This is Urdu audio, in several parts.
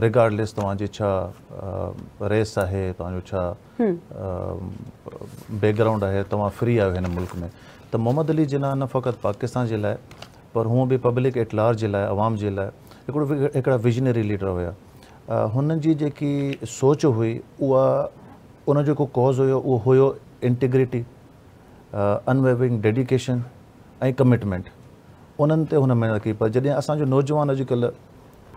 تیکارڈ لس تی ریس ہے تیک گراؤنڈ ہے تعلق فری آلک میں تو محمد علی جنہیں نقت پاکستان کے لائے پر ہوبلک اٹلار عوام کے وجنری لیڈر ہوا ہوں سوچ ہوئی وہ کاز ہونٹریٹ انگ ڈیڈیکیشن کمٹمینٹ ان محنت کی جی اصانو نوجوان اج کل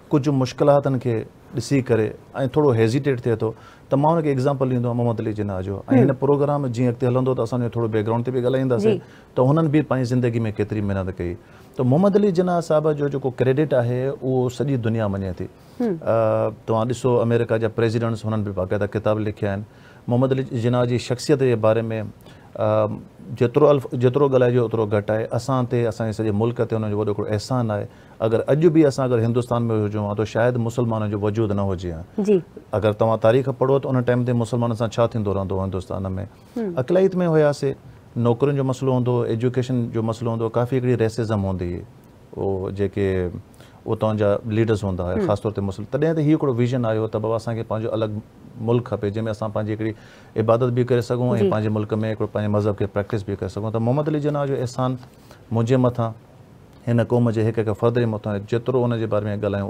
کچھ مشکلات کے ڈسکیزیٹ تھے تو ان کے ایگزامپل ڈیم محمد علی جاح جو پروگرام جی اگتے ہلو تو بیک گراؤنڈ سے بھی گلائیس تو ان بھی زندگی میں کتری محنت کی تو محمد علی جناح صاحب جو کریڈٹ ہے وہ سجی دنیا مانے تھی تاسو امیرکا جا پریزیڈنٹس ان باقاعدہ کتاب لکھن محمد علی جہا کی شخصیت کے بارے میں جتر الف جتروں گالوں گھٹ ہے اہانتے سجے ملک احسان ہے اگر ابھی بھی اگر اگر ہندوستان میں ہوجوں ہاں تو شاید مسلمانوں کو وجود نہ ہوجی ہاں اگر تعلیم تاریخ پڑھو تو ان ٹائم سے مسلمانوں سے اقلیت میں ہویاسے نوکرین جو مسئلوں ہوں ایجوکیشن جو مسئلے ہوں کافی ایک ریسیزم ہوں وہ جی اوتانا لیڈرس ہوں خاص طور پر یہ ویژن آپ کے الگ ملک کپے جن میں ابھی ایک عبادت بھی کر سونے ملک میں مذہب کی پریکٹس بھی کروں تو محمد علی جنا کے احسان مجھے مت ان قوم کے ایک ایک فردر کے مت جو ان کے بارے میں گھلائیں